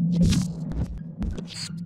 you